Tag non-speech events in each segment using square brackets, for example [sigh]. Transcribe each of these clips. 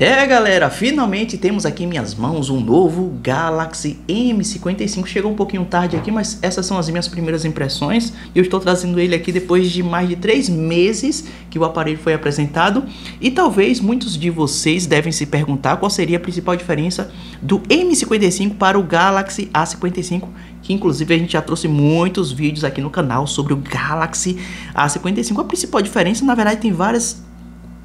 É galera, finalmente temos aqui em minhas mãos um novo Galaxy M55 Chegou um pouquinho tarde aqui, mas essas são as minhas primeiras impressões. Eu estou trazendo ele aqui depois de mais de 3 meses que o aparelho foi apresentado. E talvez muitos de vocês devem se perguntar qual seria a principal diferença do M55 para o Galaxy A55 que inclusive a gente já trouxe muitos vídeos aqui no canal sobre o Galaxy A55 A principal diferença, na verdade, tem várias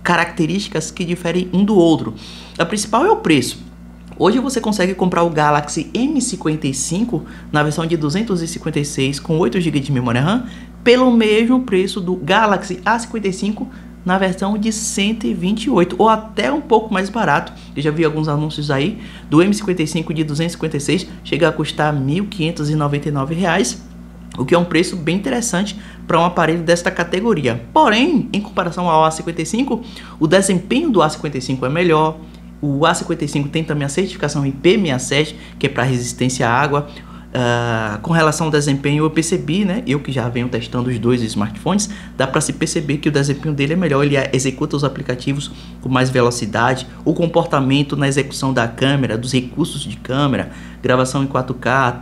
características que diferem um do outro. A principal é o preço. Hoje você consegue comprar o Galaxy M55 na versão de 256 com 8 GB de memória RAM pelo mesmo preço do Galaxy A55 na versão de 128 ou até um pouco mais barato. Eu já vi alguns anúncios aí do M55 de 256 chega a custar R$ 1.599 o que é um preço bem interessante para um aparelho desta categoria. Porém, em comparação ao A55, o desempenho do A55 é melhor. O A55 tem também a certificação IP67, que é para resistência à água. Uh, com relação ao desempenho, eu percebi, né? Eu que já venho testando os dois smartphones, dá para se perceber que o desempenho dele é melhor. Ele executa os aplicativos com mais velocidade, o comportamento na execução da câmera, dos recursos de câmera, gravação em 4K,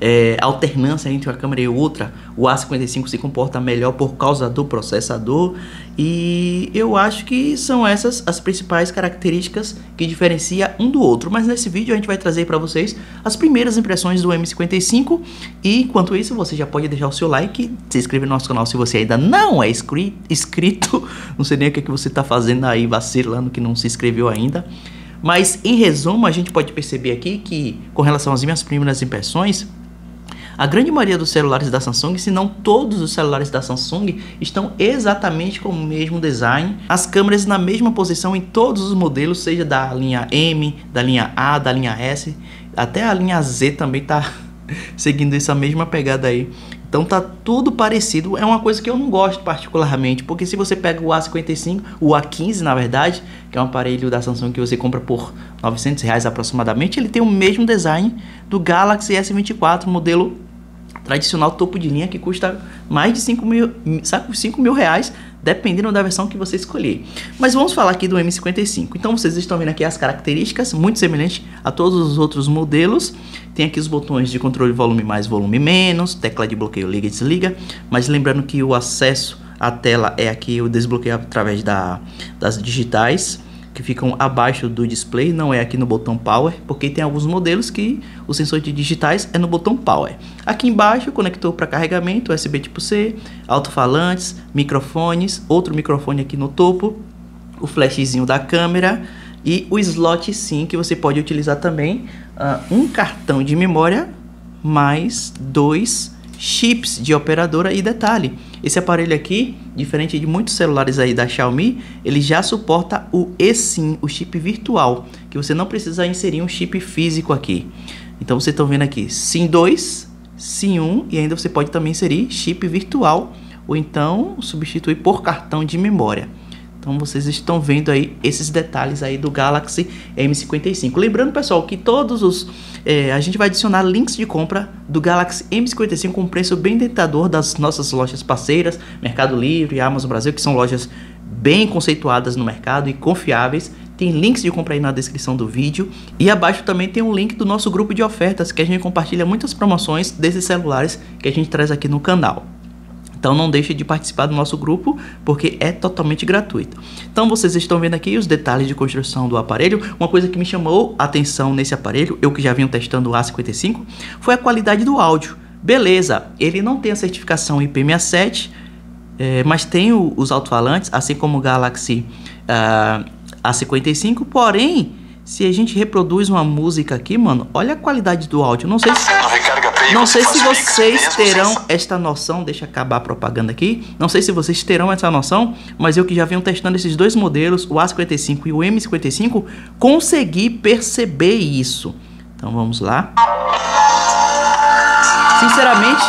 é, alternância entre uma câmera e outra, o A55 se comporta melhor por causa do processador e eu acho que são essas as principais características que diferencia um do outro. Mas nesse vídeo a gente vai trazer para vocês as primeiras impressões do M55 e enquanto isso você já pode deixar o seu like, se inscrever no nosso canal se você ainda não é inscrito, [laughs] não sei nem o que, é que você está fazendo aí vacilando que não se inscreveu ainda. Mas em resumo, a gente pode perceber aqui que, com relação às minhas primeiras impressões, a grande maioria dos celulares da Samsung, se não todos os celulares da Samsung, estão exatamente com o mesmo design, as câmeras na mesma posição em todos os modelos, seja da linha M, da linha A, da linha S, até a linha Z também está [laughs] seguindo essa mesma pegada aí. Então tá tudo parecido, é uma coisa que eu não gosto particularmente, porque se você pega o A55, o A15 na verdade, que é um aparelho da Samsung que você compra por 900 reais aproximadamente, ele tem o mesmo design do Galaxy S24 modelo tradicional topo de linha que custa mais de 5 mil, 5 mil reais, dependendo da versão que você escolher. Mas vamos falar aqui do M55. Então vocês estão vendo aqui as características, muito semelhante a todos os outros modelos. Tem aqui os botões de controle volume mais, volume menos, tecla de bloqueio liga e desliga, mas lembrando que o acesso à tela é aqui o desbloqueio através da, das digitais que ficam abaixo do display, não é aqui no botão Power, porque tem alguns modelos que o sensor de digitais é no botão Power. Aqui embaixo, conector para carregamento, USB tipo C, alto-falantes, microfones, outro microfone aqui no topo, o flashzinho da câmera e o slot SIM que você pode utilizar também, uh, um cartão de memória mais dois chips de operadora e detalhe, esse aparelho aqui, diferente de muitos celulares aí da Xiaomi, ele já suporta o eSIM, o chip virtual, que você não precisa inserir um chip físico aqui. Então vocês estão vendo aqui SIM 2, SIM 1 e ainda você pode também inserir chip virtual ou então substituir por cartão de memória. Então vocês estão vendo aí esses detalhes aí do Galaxy M55. Lembrando, pessoal, que todos os é, a gente vai adicionar links de compra do Galaxy M55 com preço bem tentador das nossas lojas parceiras, Mercado Livre e Amazon Brasil, que são lojas bem conceituadas no mercado e confiáveis. Tem links de compra aí na descrição do vídeo. E abaixo também tem um link do nosso grupo de ofertas, que a gente compartilha muitas promoções desses celulares que a gente traz aqui no canal. Então não deixe de participar do nosso grupo, porque é totalmente gratuito. Então vocês estão vendo aqui os detalhes de construção do aparelho. Uma coisa que me chamou a atenção nesse aparelho, eu que já vinha testando o A55, foi a qualidade do áudio. Beleza, ele não tem a certificação IP67, é, mas tem o, os alto-falantes, assim como o Galaxy uh, A55, porém, se a gente reproduz uma música aqui, mano, olha a qualidade do áudio. Não sei se... Não sei se vocês terão esta noção, deixa acabar a propaganda aqui. Não sei se vocês terão essa noção, mas eu que já venho testando esses dois modelos, o A55 e o M55, consegui perceber isso. Então vamos lá. Sinceramente,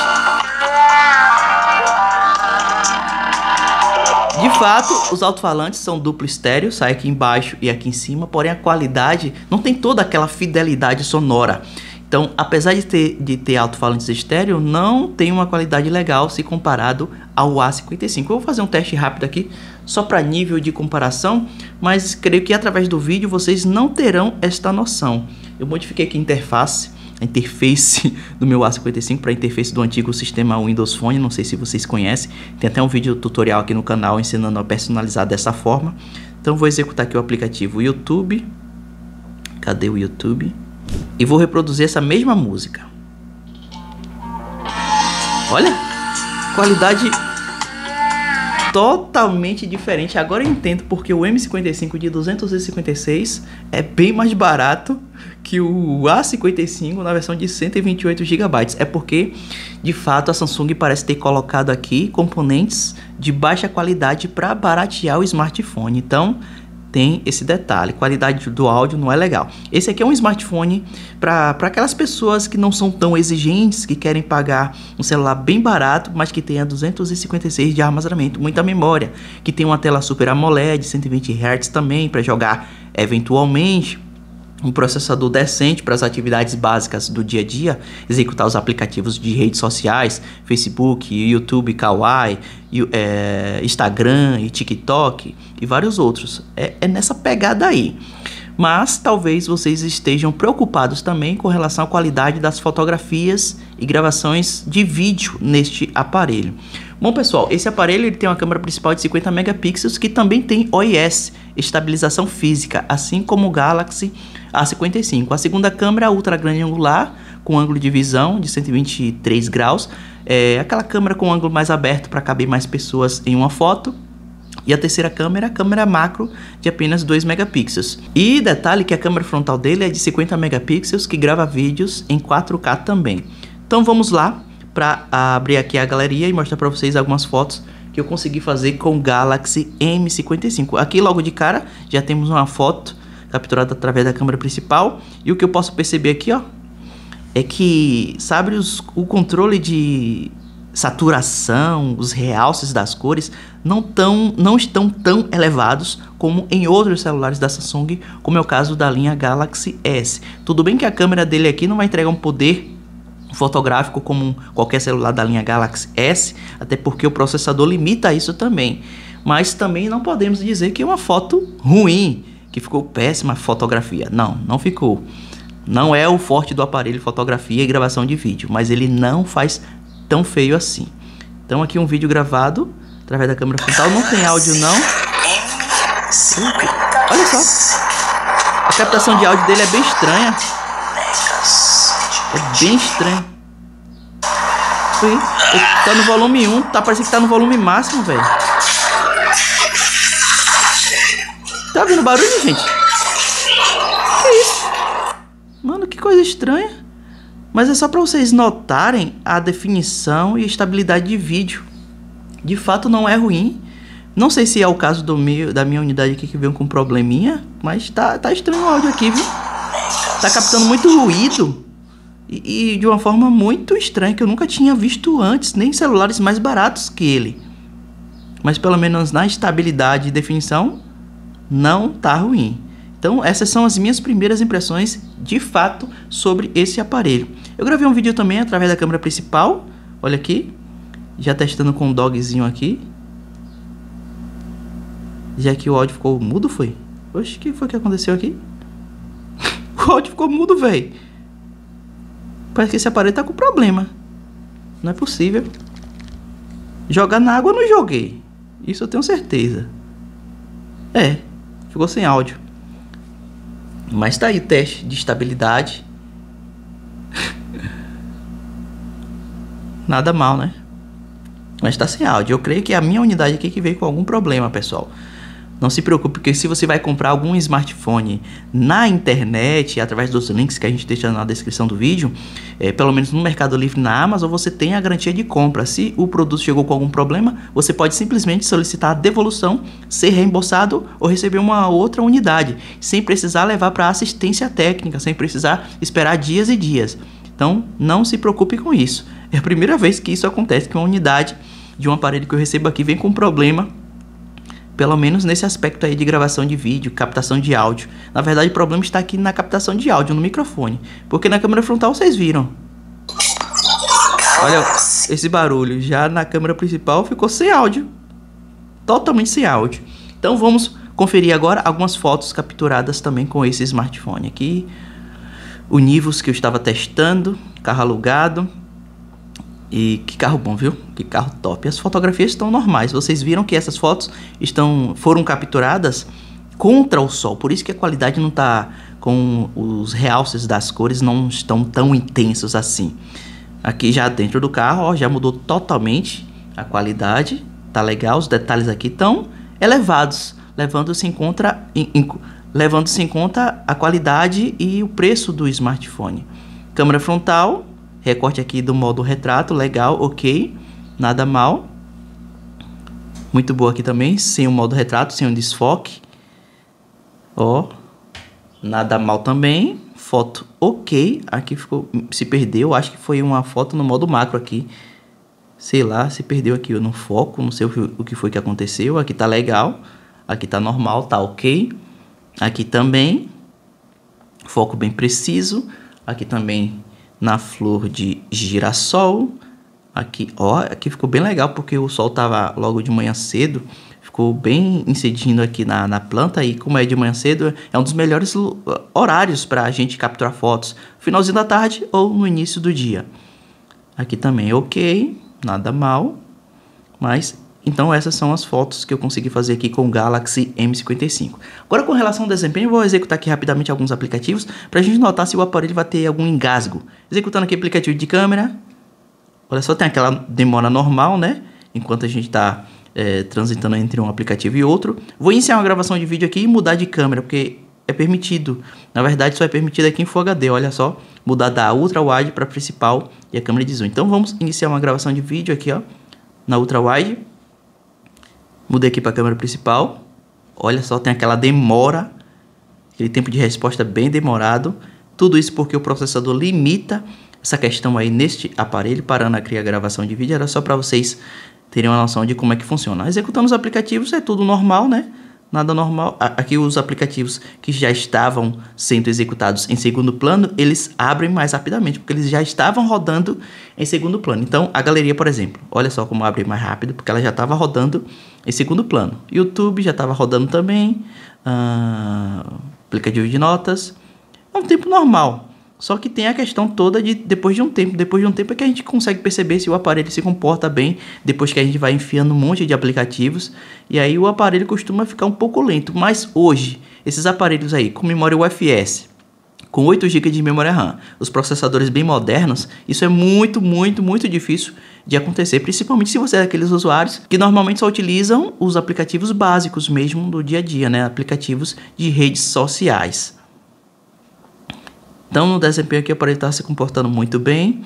De fato, os alto-falantes são duplo estéreo, sai aqui embaixo e aqui em cima, porém a qualidade não tem toda aquela fidelidade sonora. Então, apesar de ter, de ter alto-falantes estéreo, não tem uma qualidade legal se comparado ao A55. Eu vou fazer um teste rápido aqui só para nível de comparação, mas creio que através do vídeo vocês não terão esta noção. Eu modifiquei aqui a interface, a interface [laughs] do meu A55 para a interface do antigo sistema Windows Phone, não sei se vocês conhecem. Tem até um vídeo tutorial aqui no canal ensinando a personalizar dessa forma. Então vou executar aqui o aplicativo YouTube. Cadê o YouTube? E vou reproduzir essa mesma música. Olha, qualidade totalmente diferente. Agora eu entendo porque o M55 de 256 é bem mais barato que o A55 na versão de 128 GB. É porque, de fato, a Samsung parece ter colocado aqui componentes de baixa qualidade para baratear o smartphone. Então, tem esse detalhe, qualidade do áudio não é legal. Esse aqui é um smartphone para aquelas pessoas que não são tão exigentes, que querem pagar um celular bem barato, mas que tenha 256 de armazenamento, muita memória, que tem uma tela Super AMOLED, 120 Hz também para jogar eventualmente um processador decente para as atividades básicas do dia a dia, executar os aplicativos de redes sociais, Facebook, YouTube, Kawaii, é, Instagram e TikTok e vários outros. É, é nessa pegada aí. Mas talvez vocês estejam preocupados também com relação à qualidade das fotografias e gravações de vídeo neste aparelho. Bom pessoal, esse aparelho ele tem uma câmera principal de 50 megapixels que também tem OIS, estabilização física, assim como o Galaxy A55. A segunda câmera ultra grande angular com ângulo de visão de 123 graus, é aquela câmera com ângulo mais aberto para caber mais pessoas em uma foto. E a terceira câmera, a câmera macro de apenas 2 megapixels. E detalhe que a câmera frontal dele é de 50 megapixels que grava vídeos em 4K também. Então vamos lá para abrir aqui a galeria e mostrar para vocês algumas fotos que eu consegui fazer com o Galaxy M55. Aqui logo de cara já temos uma foto capturada através da câmera principal e o que eu posso perceber aqui, ó, é que sabe os, o controle de saturação, os realces das cores não, tão, não estão tão elevados como em outros celulares da Samsung, como é o caso da linha Galaxy S. Tudo bem que a câmera dele aqui não vai entregar um poder fotográfico como qualquer celular da linha Galaxy S, até porque o processador limita isso também. Mas também não podemos dizer que é uma foto ruim, que ficou péssima fotografia. Não, não ficou. Não é o forte do aparelho fotografia e gravação de vídeo, mas ele não faz tão feio assim. Então aqui um vídeo gravado através da câmera frontal, não tem áudio não. Olha só. A captação de áudio dele é bem estranha. É bem estranho. Tá no volume 1, tá parecendo que tá no volume máximo, velho. Tá ouvindo barulho, gente? Que isso? Mano, que coisa estranha. Mas é só para vocês notarem a definição e estabilidade de vídeo. De fato não é ruim. Não sei se é o caso do meu, da minha unidade aqui que veio com probleminha, mas tá, tá estranho o áudio aqui, viu? Tá captando muito ruído. E, e, de uma forma muito estranha que eu nunca tinha visto antes, nem celulares mais baratos que ele. Mas pelo menos na estabilidade e definição não tá ruim. Então essas são as minhas primeiras impressões de fato sobre esse aparelho. Eu gravei um vídeo também através da câmera principal, olha aqui, já testando com o um dogzinho aqui. Já que o áudio ficou mudo foi? Oxe, o que foi que aconteceu aqui? [laughs] o áudio ficou mudo, velho. Parece que esse aparelho tá com problema. Não é possível. Jogar na água eu não joguei. Isso eu tenho certeza. É, ficou sem áudio. Mas tá aí teste de estabilidade. [laughs] Nada mal, né? Mas tá sem áudio. Eu creio que é a minha unidade aqui que veio com algum problema, pessoal. Não se preocupe, porque se você vai comprar algum smartphone na internet, através dos links que a gente deixa na descrição do vídeo, é, pelo menos no Mercado Livre na Amazon, você tem a garantia de compra. Se o produto chegou com algum problema, você pode simplesmente solicitar a devolução, ser reembolsado ou receber uma outra unidade, sem precisar levar para assistência técnica, sem precisar esperar dias e dias. Então, não se preocupe com isso. É a primeira vez que isso acontece, que uma unidade de um aparelho que eu recebo aqui vem com problema pelo menos nesse aspecto aí de gravação de vídeo, captação de áudio. Na verdade, o problema está aqui na captação de áudio, no microfone. Porque na câmera frontal vocês viram. Olha esse barulho. Já na câmera principal ficou sem áudio. totalmente sem áudio. Então vamos conferir agora algumas fotos capturadas também com esse smartphone aqui. O Nivus que eu estava testando, carro alugado. E que carro bom, viu? Que carro top. As fotografias estão normais. Vocês viram que essas fotos estão foram capturadas contra o sol. Por isso que a qualidade não está com os realces das cores não estão tão intensos assim. Aqui já dentro do carro, ó, já mudou totalmente a qualidade. Tá legal, os detalhes aqui estão elevados, levando-se em conta em, levando-se em conta a qualidade e o preço do smartphone. Câmera frontal, recorte aqui do modo retrato, legal, ok, nada mal. Muito boa aqui também, sem o modo retrato, sem o desfoque. Ó, nada mal também. Foto ok, aqui ficou, se perdeu, acho que foi uma foto no modo macro aqui. Sei lá, se perdeu aqui no foco, não sei o que, foi que aconteceu. Aqui tá legal, aqui tá normal, tá ok. Aqui também, foco bem preciso. Aqui também na flor de girassol. Aqui, ó, aqui ficou bem legal porque o sol tava logo de manhã cedo. Ficou bem incidindo aqui na, na planta e como é de manhã cedo, é um dos melhores horários para a gente capturar fotos. Finalzinho da tarde ou no início do dia. Aqui também ok, nada mal. Mas então essas são as fotos que eu consegui fazer aqui com o Galaxy M55. Agora com relação ao desempenho, vou executar aqui rapidamente alguns aplicativos para a gente notar se o aparelho vai ter algum engasgo. Executando aqui o aplicativo de câmera. Olha só, tem aquela demora normal, né? Enquanto a gente está é, transitando entre um aplicativo e outro. Vou iniciar uma gravação de vídeo aqui e mudar de câmera, porque é permitido. Na verdade, só é permitido aqui em Full HD, olha só. Mudar da Ultra Wide para principal e a câmera de zoom. Então vamos iniciar uma gravação de vídeo aqui, ó. Na Ultra Wide. Mudei aqui para a câmera principal. Olha só, tem aquela demora, aquele tempo de resposta bem demorado. Tudo isso porque o processador limita essa questão aí neste aparelho, parando aqui a gravação de vídeo. Era só para vocês terem uma noção de como é que funciona. Executando os aplicativos é tudo normal, né? Nada normal. Aqui os aplicativos que já estavam sendo executados em segundo plano, eles abrem mais rapidamente, porque eles já estavam rodando em segundo plano. Então, a galeria, por exemplo, olha só como abre mais rápido, porque ela já estava rodando em segundo plano. YouTube já estava rodando também, uh, aplicativo de notas. É um tempo normal. Só que tem a questão toda de depois de um tempo. Depois de um tempo é que a gente consegue perceber se o aparelho se comporta bem. Depois que a gente vai enfiando um monte de aplicativos. E aí o aparelho costuma ficar um pouco lento. Mas hoje, esses aparelhos aí com memória UFS, com 8 GB de memória RAM, os processadores bem modernos, isso é muito, muito, muito difícil de acontecer. Principalmente se você é daqueles usuários que normalmente só utilizam os aplicativos básicos mesmo do dia a dia, né? Aplicativos de redes sociais. Então, no desempenho aqui, o aparelho está se comportando muito bem.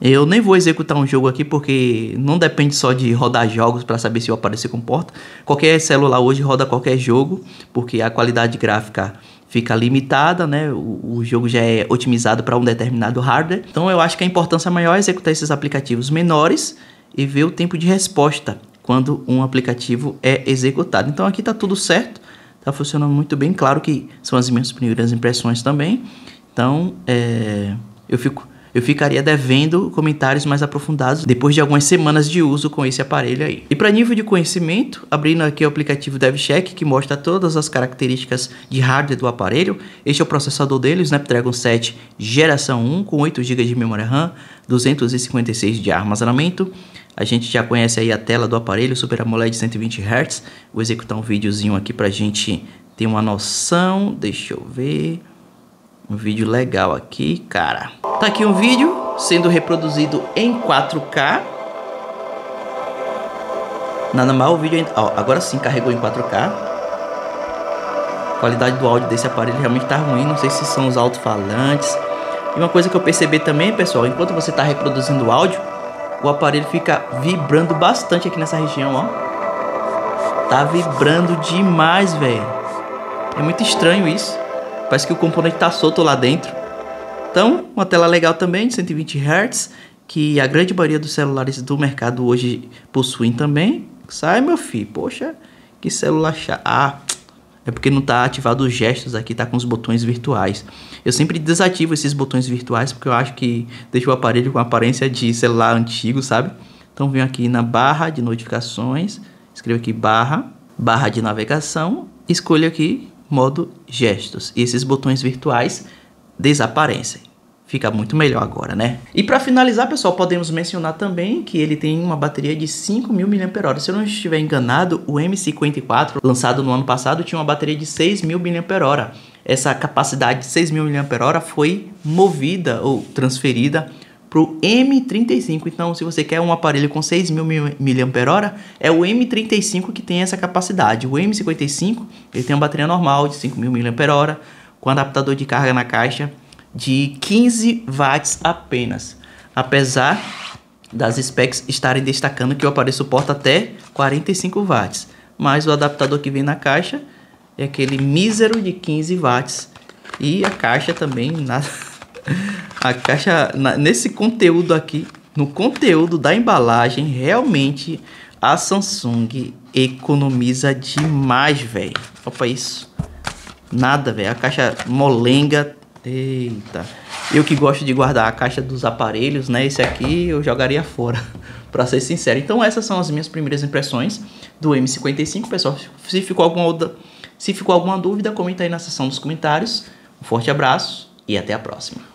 Eu nem vou executar um jogo aqui porque não depende só de rodar jogos para saber se o aparelho se comporta. Qualquer celular hoje roda qualquer jogo, porque a qualidade gráfica fica limitada, né? O, o jogo já é otimizado para um determinado hardware. Então eu acho que a importância maior é executar esses aplicativos menores e ver o tempo de resposta quando um aplicativo é executado. Então aqui está tudo certo. Tá funcionando muito bem. Claro que são as minhas primeiras impressões também. Então, é, eu fico eu ficaria devendo comentários mais aprofundados depois de algumas semanas de uso com esse aparelho aí. E para nível de conhecimento, abrindo aqui o aplicativo DevCheck, que mostra todas as características de hardware do aparelho. Este é o processador dele, o Snapdragon 7 geração 1, com 8 GB de memória RAM, 256 de armazenamento. A gente já conhece aí a tela do aparelho Super AMOLED 120 Hz. Vou executar um videozinho aqui pra gente ter uma noção. Deixa eu ver. Um vídeo legal aqui, cara. Tá aqui um vídeo sendo reproduzido em 4K. Nada mal o vídeo Ó, agora sim carregou em 4K. A qualidade do áudio desse aparelho realmente tá ruim. Não sei se são os alto-falantes. E uma coisa que eu percebi também, pessoal, enquanto você está reproduzindo o áudio, o aparelho fica vibrando bastante aqui nessa região, ó. Tá vibrando demais, velho. É muito estranho isso. Parece que o componente tá solto lá dentro. Então, uma tela legal também de 120 Hz, que a grande maioria dos celulares do mercado hoje possuem também. Sai, meu filho. Poxa, que celular chato. Ah, é porque não está ativado os gestos aqui, tá com os botões virtuais. Eu sempre desativo esses botões virtuais porque eu acho que deixa o aparelho com aparência de celular antigo, sabe? Então venho aqui na barra de notificações, escreva aqui barra, barra de navegação, escolha aqui modo gestos. E esses botões virtuais desaparecem. Fica muito melhor agora, né? E para finalizar, pessoal, podemos mencionar também que ele tem uma bateria de 5.000 mAh. Se eu não estiver enganado, o M54, lançado no ano passado, tinha uma bateria de 6.000 mAh. Essa capacidade de 6.000 mAh foi movida ou transferida para o M35. Então, se você quer um aparelho com 6.000 mAh, é o M35 que tem essa capacidade. O M55 ele tem uma bateria normal de 5.000 mAh, com adaptador de carga na caixa de 15 watts apenas. Apesar das specs estarem destacando que o aparelho suporta até 45 watts, mas o adaptador que vem na caixa é aquele mísero de 15 watts e a caixa também na [laughs] a caixa na, nesse conteúdo aqui, no conteúdo da embalagem, realmente a Samsung economiza demais, velho. Opa isso. Nada, velho. A caixa molenga Eita. Eu que gosto de guardar a caixa dos aparelhos, né? Esse aqui eu jogaria fora, [laughs] para ser sincero. Então essas são as minhas primeiras impressões do M55, pessoal. Se ficou alguma se ficou alguma dúvida, comenta aí na seção dos comentários. Um forte abraço e até a próxima.